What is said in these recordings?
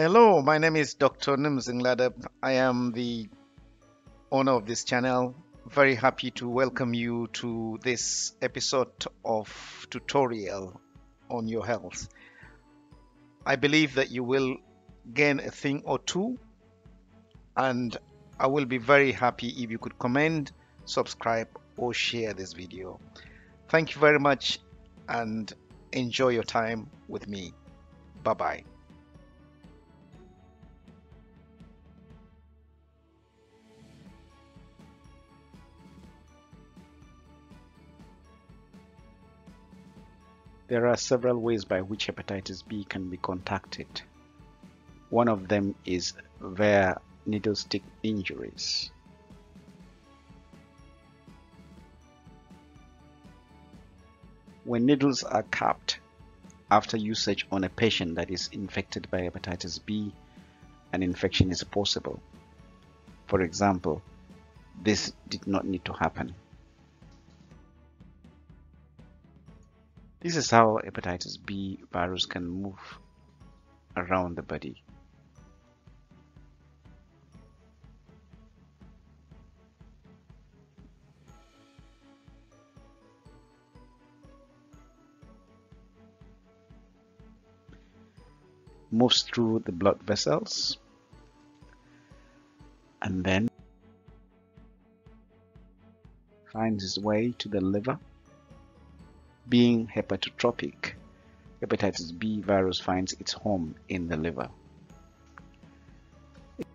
Hello, my name is Dr. Nimzing Ladep. I am the owner of this channel. Very happy to welcome you to this episode of tutorial on your health. I believe that you will gain a thing or two and I will be very happy if you could comment, subscribe or share this video. Thank you very much and enjoy your time with me. Bye bye There are several ways by which hepatitis B can be contacted. One of them is via needle stick injuries. When needles are capped after usage on a patient that is infected by hepatitis B, an infection is possible. For example, this did not need to happen. This is how hepatitis B virus can move around the body. Moves through the blood vessels and then finds its way to the liver being hepatotropic, hepatitis B virus finds its home in the liver. It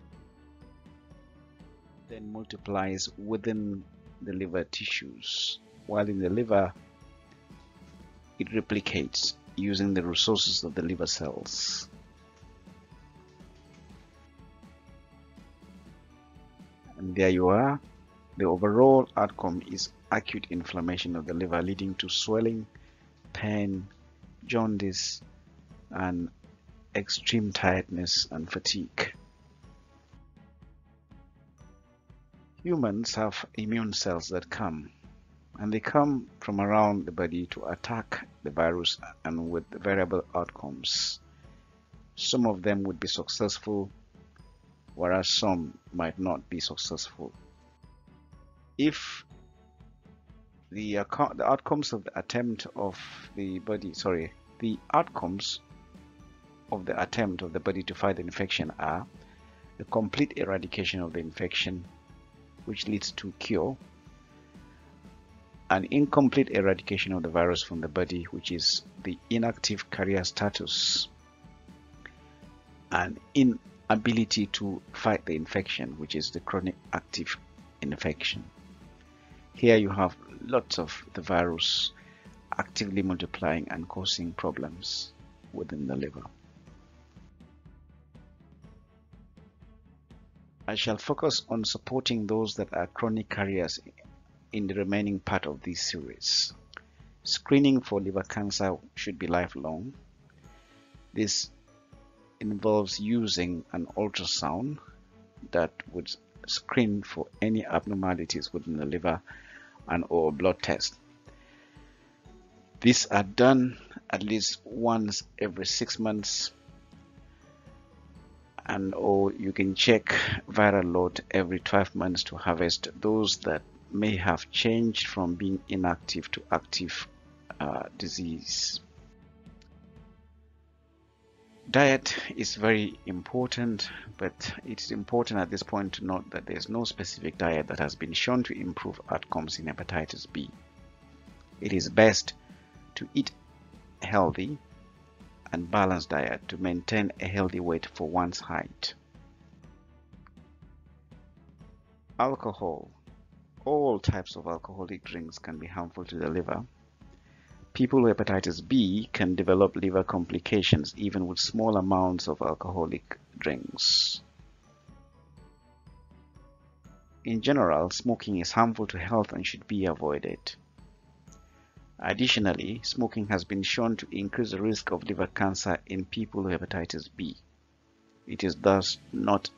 then multiplies within the liver tissues, while in the liver it replicates using the resources of the liver cells. And there you are. The overall outcome is acute inflammation of the liver leading to swelling, pain, jaundice, and extreme tiredness and fatigue. Humans have immune cells that come and they come from around the body to attack the virus and with variable outcomes. Some of them would be successful whereas some might not be successful. If the, uh, the outcomes of the attempt of the body, sorry, the outcomes of the attempt of the body to fight the infection are the complete eradication of the infection, which leads to cure, an incomplete eradication of the virus from the body, which is the inactive carrier status, an inability to fight the infection, which is the chronic active infection. Here you have lots of the virus actively multiplying and causing problems within the liver. I shall focus on supporting those that are chronic carriers in the remaining part of this series. Screening for liver cancer should be lifelong. This involves using an ultrasound that would screen for any abnormalities within the liver and or blood test. These are done at least once every six months and or you can check viral load every 12 months to harvest those that may have changed from being inactive to active uh, disease. Diet is very important, but it's important at this point to note that there's no specific diet that has been shown to improve outcomes in hepatitis B. It is best to eat a healthy and balanced diet to maintain a healthy weight for one's height. Alcohol. All types of alcoholic drinks can be harmful to the liver People with hepatitis B can develop liver complications even with small amounts of alcoholic drinks. In general, smoking is harmful to health and should be avoided. Additionally, smoking has been shown to increase the risk of liver cancer in people with hepatitis B. It is thus not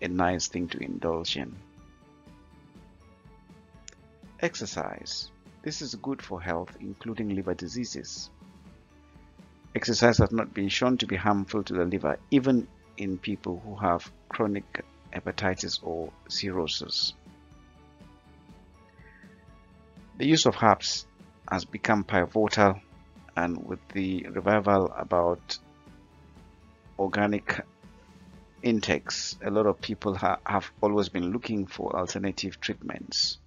a nice thing to indulge in. Exercise. This is good for health, including liver diseases. Exercise has not been shown to be harmful to the liver, even in people who have chronic hepatitis or cirrhosis. The use of herbs has become pivotal and with the revival about organic intakes, a lot of people ha have always been looking for alternative treatments.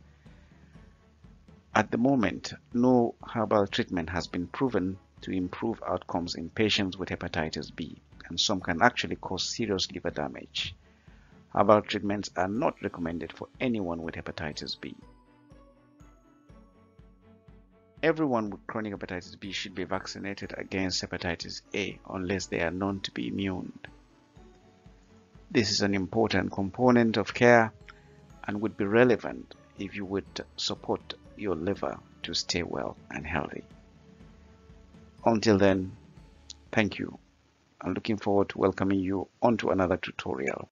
At the moment, no herbal treatment has been proven to improve outcomes in patients with hepatitis B, and some can actually cause serious liver damage. Herbal treatments are not recommended for anyone with hepatitis B. Everyone with chronic hepatitis B should be vaccinated against hepatitis A unless they are known to be immune. This is an important component of care and would be relevant if you would support your liver to stay well and healthy. Until then, thank you. I'm looking forward to welcoming you onto another tutorial.